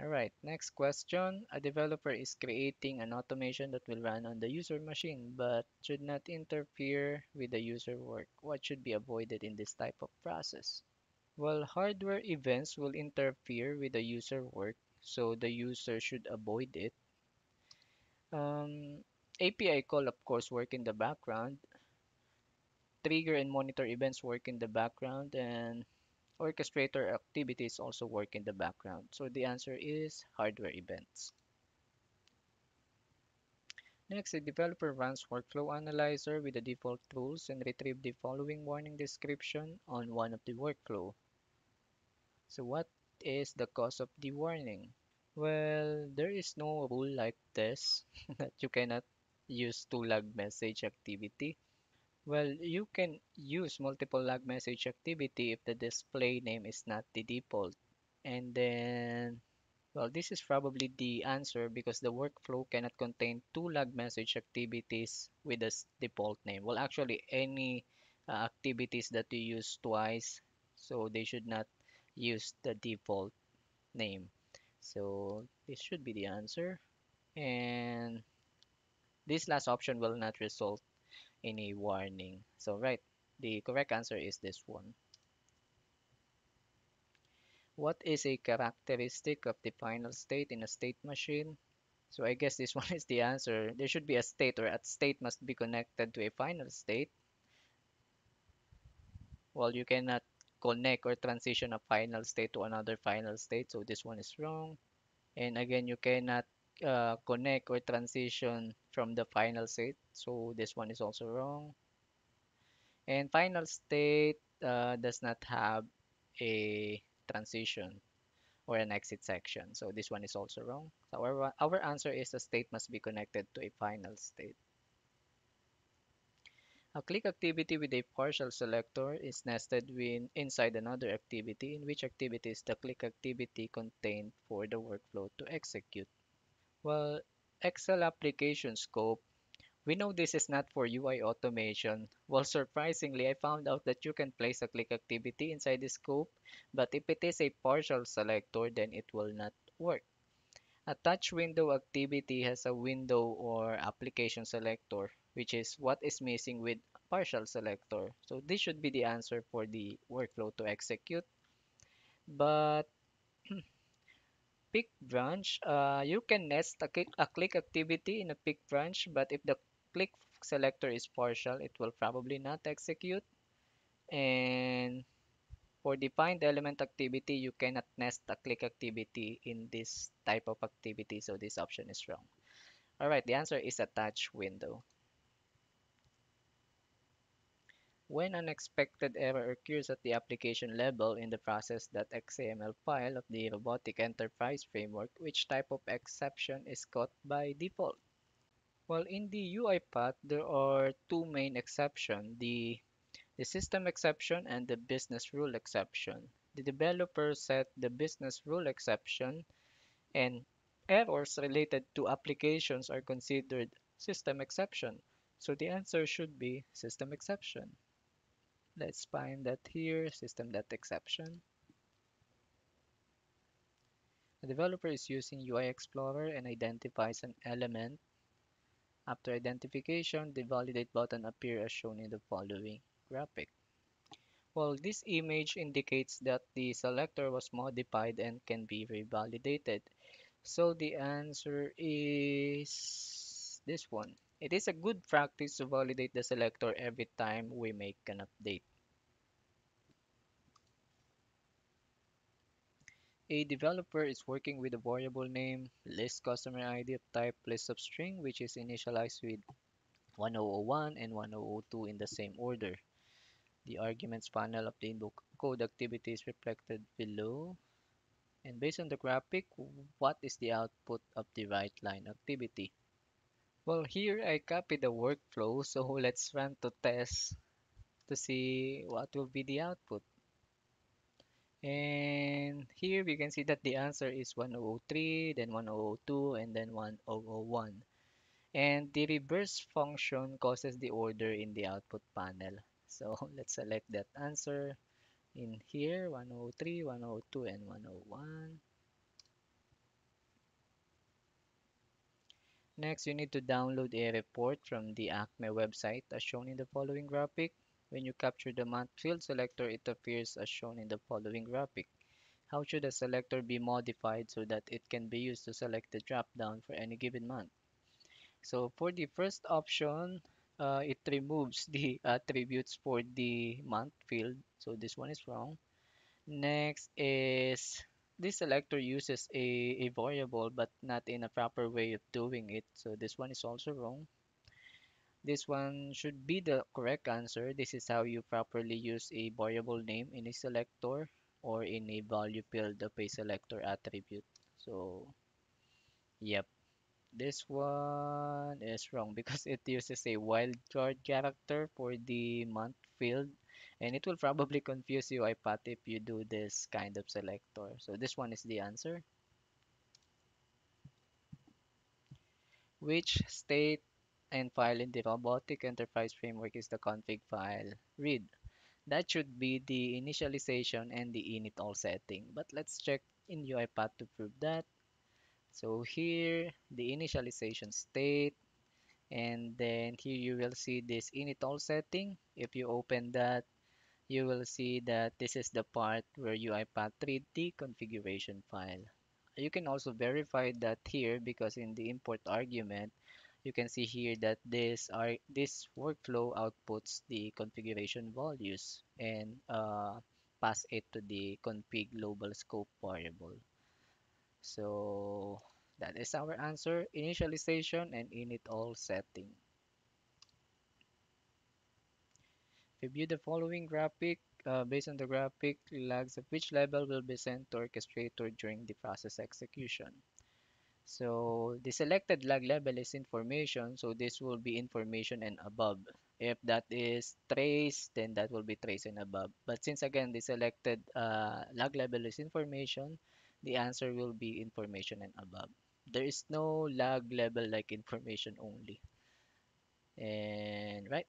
Alright, next question. A developer is creating an automation that will run on the user machine but should not interfere with the user work. What should be avoided in this type of process? Well, hardware events will interfere with the user work, so the user should avoid it. Um, API call, of course, work in the background. Trigger and monitor events work in the background, and orchestrator activities also work in the background. So the answer is hardware events. Next, the developer runs Workflow Analyzer with the default tools and retrieve the following warning description on one of the workflow. So what is the cause of the warning? Well, there is no rule like this that you cannot use to log message activity. Well, you can use multiple log message activity if the display name is not the default. And then, well, this is probably the answer because the workflow cannot contain two log message activities with the default name. Well, actually, any uh, activities that you use twice, so they should not use the default name. So this should be the answer. And this last option will not result in a warning. So right, the correct answer is this one. What is a characteristic of the final state in a state machine? So I guess this one is the answer. There should be a state or a state must be connected to a final state. Well, you cannot connect or transition a final state to another final state. So this one is wrong. And again, you cannot uh, connect or transition from the final state. So this one is also wrong. And final state uh, does not have a transition or an exit section. So this one is also wrong. So our, our answer is the state must be connected to a final state. A click activity with a partial selector is nested within inside another activity in which activity is the click activity contained for the workflow to execute. Well, Excel application scope, we know this is not for UI automation. Well, surprisingly, I found out that you can place a click activity inside the scope, but if it is a partial selector, then it will not work. Attach window activity has a window or application selector, which is what is missing with partial selector. So this should be the answer for the workflow to execute. But pick branch, uh, you can nest a click, a click activity in a pick branch, but if the click selector is partial, it will probably not execute. And for defined element activity, you cannot nest a click activity in this type of activity, so this option is wrong. All right, the answer is attach window. When an unexpected error occurs at the application level in the process.xaml file of the Robotic Enterprise Framework, which type of exception is caught by default? Well, in the UiPath, there are two main exceptions, the the system exception and the business rule exception. The developer set the business rule exception and errors related to applications are considered system exception. So the answer should be system exception. Let's find that here, system.exception. The developer is using UI Explorer and identifies an element. After identification, the validate button appears as shown in the following graphic. Well, this image indicates that the selector was modified and can be revalidated. So the answer is this one. It is a good practice to validate the selector every time we make an update. A developer is working with a variable name, list customer ID of type list of string, which is initialized with 1001 and 1002 in the same order. The arguments panel of the invoke code activity is reflected below. And based on the graphic, what is the output of the write line activity? Well, here I copy the workflow, so let's run to test to see what will be the output. And here we can see that the answer is 1003, then 1002, and then 1001. And the reverse function causes the order in the output panel. So let's select that answer in here 103, 102, and 101. Next, you need to download a report from the ACME website as shown in the following graphic. When you capture the month field selector, it appears as shown in the following graphic. How should a selector be modified so that it can be used to select the drop-down for any given month? So for the first option, uh, it removes the attributes for the month field. So this one is wrong. Next is this selector uses a, a variable but not in a proper way of doing it. So this one is also wrong. This one should be the correct answer. This is how you properly use a variable name in a selector or in a value field of a selector attribute. So, yep, this one is wrong because it uses a wildcard character for the month field and it will probably confuse UiPath if you do this kind of selector. So this one is the answer. Which state and file in the robotic enterprise framework is the config file? Read. That should be the initialization and the init all setting. But let's check in UiPath to prove that. So here, the initialization state, and then here you will see this init all setting. If you open that, you will see that this is the part where UiPath 3D configuration file. You can also verify that here because in the import argument, you can see here that this are this workflow outputs the configuration values and uh, pass it to the config global scope variable. So that is our answer, initialization and init all setting. Review the following graphic. Uh, based on the graphic, logs of which level will be sent to orchestrator during the process execution. So the selected log level is information, so this will be information and above. If that is trace, then that will be trace and above. But since again the selected uh, log level is information, the answer will be information and above. There is no log level like information only. And right,